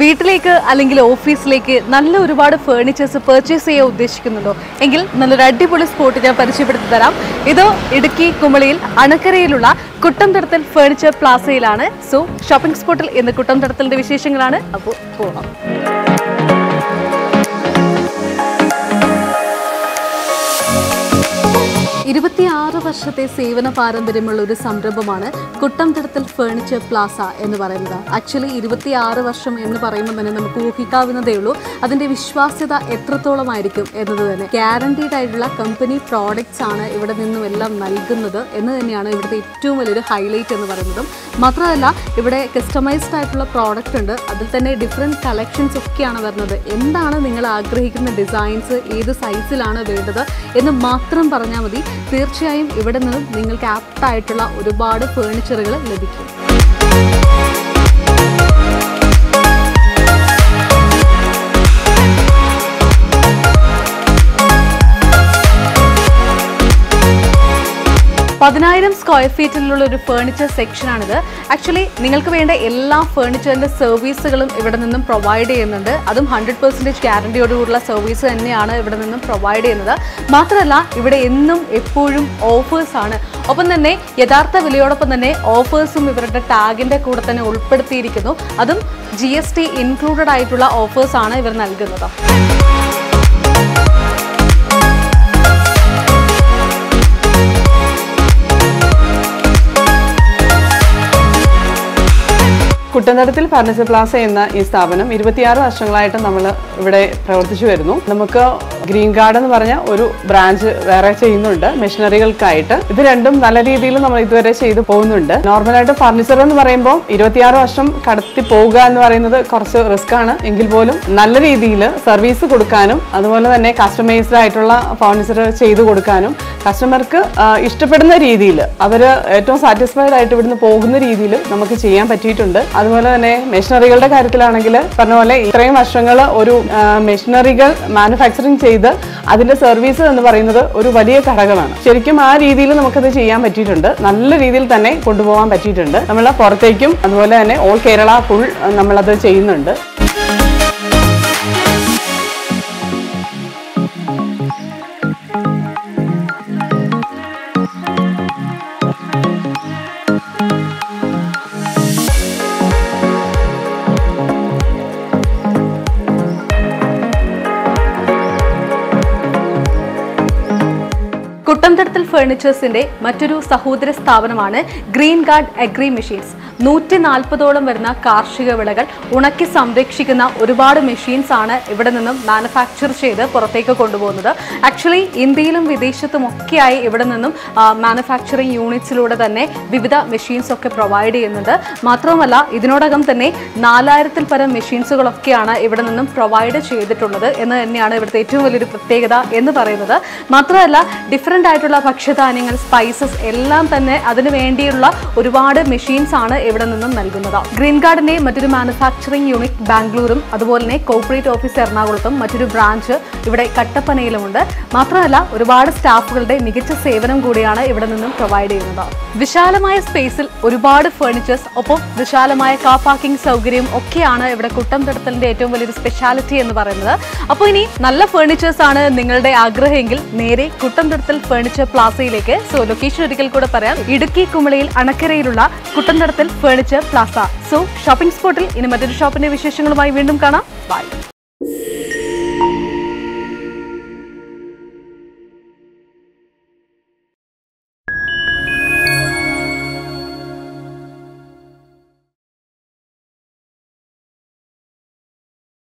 വീട്ടിലേക്ക് അല്ലെങ്കിൽ ഓഫീസിലേക്ക് നല്ല ഒരുപാട് ഫേർണിച്ചേഴ്സ് പെർച്ചേസ് ചെയ്യാൻ ഉദ്ദേശിക്കുന്നുണ്ടോ? എങ്കിൽ നല്ലൊരു അടിപൊളി സ്പോട്ട് ഞാൻ പരിചയപ്പെടുത്തി തരാം. ഇത് ഇടുക്കി കുമളിയിൽ അണക്കരയിലുള്ള കുട്ടംതടത്തൽ ഫേർണിച്ചർ പ്ലാസയിലാണ് സോ ഷോപ്പിംഗ് സ്പോട്ടിൽ ഇന്ന് കുട്ടംതടത്തലിന്റെ വിശേഷങ്ങളാണ്. അപ്പോൾ പോകാം ഇരുപത്തിയാറ് വർഷത്തെ സേവന പാരമ്പര്യമുള്ള ഒരു സംരംഭമാണ് കുട്ടംതടത്തൽ ഫേണിച്ചർ പ്ലാസ എന്ന് പറയുന്നത്. ആക്ച്വലി ഇരുപത്തിയാറ് വർഷം എന്ന് പറയുമ്പോൾ തന്നെ നമുക്ക് ഊഹിക്കാവുന്നതേ ഉള്ളൂ. അതിന്റെ വിശ്വാസ്യത എത്രത്തോളം ആയിരിക്കും എന്നത് തന്നെ. ഗ്യാരണ്ടീഡ് ആയിട്ടുള്ള കമ്പനി പ്രോഡക്റ്റ്സ് ആണ് ഇവിടെ നിന്നും എല്ലാം നൽകുന്നത് എന്ന് തന്നെയാണ് ഇവിടുത്തെ ഏറ്റവും വലിയൊരു ഹൈലൈറ്റ് എന്ന് പറയുന്നതും. മാത്രമല്ല ഇവിടെ കസ്റ്റമൈസ്ഡ് ആയിട്ടുള്ള പ്രോഡക്റ്റ് ഉണ്ട്. അതിൽ തന്നെ ഡിഫറെന്റ് കളക്ഷൻസ് ഒക്കെയാണ് വരുന്നത്. എന്താണ് നിങ്ങൾ ആഗ്രഹിക്കുന്ന ഡിസൈൻസ് ഏത് സൈസിലാണ് വേണ്ടത് എന്ന് മാത്രം പറഞ്ഞാൽ മതി. തീർച്ചയായും ഇവിടെ നിന്നും നിങ്ങൾക്ക് ആപ്റ്റായിട്ടുള്ള ഒരുപാട് ഫേണിച്ചറുകൾ ലഭിക്കും. പതിനായിരം സ്ക്വയർ ഫീറ്റിലുള്ള ഒരു ഫേർണിച്ചർ സെക്ഷനാണിത് ആക്ച്വലി നിങ്ങൾക്ക് വേണ്ട എല്ലാ ഫേർണിച്ചറിന്റെ സർവീസുകളും ഇവിടെ നിന്നും പ്രൊവൈഡ് ചെയ്യുന്നുണ്ട്. അതും ഹൺഡ്രഡ് പെർസെന്റേജ് ഗ്യാരണ്ടിയോടുകൂടിയുള്ള സർവീസ് തന്നെയാണ് ഇവിടെ നിന്നും പ്രൊവൈഡ് ചെയ്യുന്നത്. മാത്രമല്ല ഇവിടെ എന്നും എപ്പോഴും ഓഫേഴ്സാണ് ഒപ്പം തന്നെ യഥാർത്ഥ വിലയോടൊപ്പം തന്നെ ഓഫേഴ്സും ഇവരുടെ ടാഗിന്റെ കൂടെ തന്നെ ഉൾപ്പെടുത്തിയിരിക്കുന്നു. അതും ജി എസ് ടി ഇൻക്ലൂഡഡ് ആയിട്ടുള്ള ഓഫേഴ്സാണ് ഇവർ നൽകുന്നത്. കുട്ടനാടത്തിൽ ഫർണിച്ചർ പ്ലാസ എന്ന ഈ സ്ഥാപനം ഇരുപത്തിയാറ് വർഷങ്ങളായിട്ട് നമ്മൾ ഇവിടെ പ്രവർത്തിച്ചു വരുന്നു. നമുക്ക് ഗ്രീൻ ഗാർഡ് എന്ന് പറഞ്ഞ ഒരു ബ്രാഞ്ച് വേറെ ചെയ്യുന്നുണ്ട് മെഷീനറികൾക്കായിട്ട്. ഇത് രണ്ടും നല്ല രീതിയിൽ നമ്മൾ ഇതുവരെ ചെയ്തു പോകുന്നുണ്ട്. നോർമലായിട്ട് ഫർണിച്ചർ എന്ന് പറയുമ്പോൾ ഇരുപത്തിയാറ് വർഷം കടത്തി പോവുക എന്ന് പറയുന്നത് കുറച്ച് റിസ്ക് ആണ്. എങ്കിൽ പോലും നല്ല രീതിയിൽ സർവീസ് കൊടുക്കാനും അതുപോലെ തന്നെ കസ്റ്റമൈസ്ഡ് ആയിട്ടുള്ള ഫർണിച്ചർ ചെയ്തു കൊടുക്കാനും കസ്റ്റമർക്ക് ഇഷ്ടപ്പെടുന്ന രീതിയിൽ അവർ ഏറ്റവും സാറ്റിസ്ഫൈഡ് ആയിട്ട് ഇവിടുന്ന് പോകുന്ന രീതിയിൽ നമുക്ക് ചെയ്യാൻ പറ്റിയിട്ടുണ്ട്. അതുപോലെ തന്നെ മെഷീനറികളുടെ കാര്യത്തിലാണെങ്കിൽ പറഞ്ഞ പോലെ ഇത്രയും വർഷങ്ങൾ ഒരു മെഷീനറികൾ മാനുഫാക്ചറിങ് ചെയ്ത് അതിന്റെ സർവീസ് എന്ന് പറയുന്നത് ഒരു വലിയ ഘടകമാണ് ശരിക്കും ആ രീതിയിൽ നമുക്കത് ചെയ്യാൻ പറ്റിയിട്ടുണ്ട്. നല്ല രീതിയിൽ തന്നെ കൊണ്ടുപോകാൻ പറ്റിയിട്ടുണ്ട്. നമ്മൾ പുറത്തേക്കും അതുപോലെ തന്നെ ഓൾ കേരള ഫുൾ നമ്മളത് ചെയ്യുന്നുണ്ട്. കുട്ടംതടത്തിൽ ഫേർണിച്ചേഴ്സിന്റെ മറ്റൊരു സഹോദര സ്ഥാപനമാണ് ഗ്രീൻ ഗാർഡ് അഗ്രി മെഷീൻസ് നൂറ്റി നാൽപ്പതോളം വരുന്ന കാർഷിക വിളകൾ ഉണക്കി സംരക്ഷിക്കുന്ന ഒരുപാട് മെഷീൻസ് ആണ് ഇവിടെ നിന്നും മാനുഫാക്ചർ ചെയ്ത് പുറത്തേക്ക് കൊണ്ടുപോകുന്നത്. ആക്ച്വലി ഇന്ത്യയിലും വിദേശത്തും ഒക്കെയായി ഇവിടെ നിന്നും മാനുഫാക്ചറിങ് യൂണിറ്റ്സിലൂടെ തന്നെ വിവിധ മെഷീൻസ് ഒക്കെ പ്രൊവൈഡ് ചെയ്യുന്നുണ്ട്. മാത്രവുമല്ല ഇതിനോടകം തന്നെ നാലായിരത്തിൽ പരം മെഷീൻസുകളൊക്കെയാണ് ഇവിടെ നിന്നും പ്രൊവൈഡ് ചെയ്തിട്ടുള്ളത് എന്ന് തന്നെയാണ് ഇവിടുത്തെ ഏറ്റവും വലിയൊരു പ്രത്യേകത എന്ന് പറയുന്നത്. മാത്രമല്ല ഡിഫറെന്റ് ആയിട്ടുള്ള ഭക്ഷ്യധാന്യങ്ങൾ സ്പൈസസ് എല്ലാം തന്നെ അതിനു വേണ്ടിയുള്ള ഒരുപാട് മെഷീൻസ് ആണ് ഇവിടെ നിന്നും നൽകുന്നത്? ഗ്രീൻ കാർഡിന്റെ മറ്റൊരു മാനുഫാക്ചറിംഗ് യൂണിറ്റ് ബാംഗ്ലൂരും അതുപോലെ തന്നെ കോർപ്പറേറ്റ് ഓഫീസ് എറണാകുളത്തും മറ്റൊരു ബ്രാഞ്ച് ഇവിടെ കട്ടപ്പനയിലുമുണ്ട്. മാത്രമല്ല ഒരുപാട് സ്റ്റാഫുകളുടെ മികച്ച സേവനം കൂടിയാണ് ഇവിടെ നിന്നും പ്രൊവൈഡ് ചെയ്യുന്നത്. വിശാലമായ സ്പേസിൽ ഒരുപാട് ഫേർണിച്ചേഴ്സ് ഒപ്പം വിശാലമായ കാർ പാർക്കിംഗ് സൗകര്യം ഒക്കെയാണ് ഇവിടെ കുട്ടം തടത്തലിന്റെ ഏറ്റവും വലിയൊരു സ്പെഷ്യാലിറ്റി എന്ന് പറയുന്നത്. അപ്പോൾ ഇനി നല്ല ഫേർണിച്ചേഴ്സ് ആണ് നിങ്ങളുടെ ആഗ്രഹമെങ്കിൽ നേരെ കുട്ടം തടത്തൽ ഫേർണിച്ചർ പ്ലാസയിലേക്ക്. സോ ലൊക്കേഷൻ ഒരിക്കൽ കൂടെ പറയാം. ഇടുക്കി കുമളിയിൽ അണക്കരയിലുള്ള കുട്ടംതടത്തിൽ ഫേർണിച്ചർ പ്ലാസ സോ ഷോപ്പിംഗ് സ്പോട്ടിൽ ഇനി മറ്റൊരു ഷോപ്പിന്റെ വിശേഷങ്ങളുമായി വീണ്ടും കാണാം. ബൈ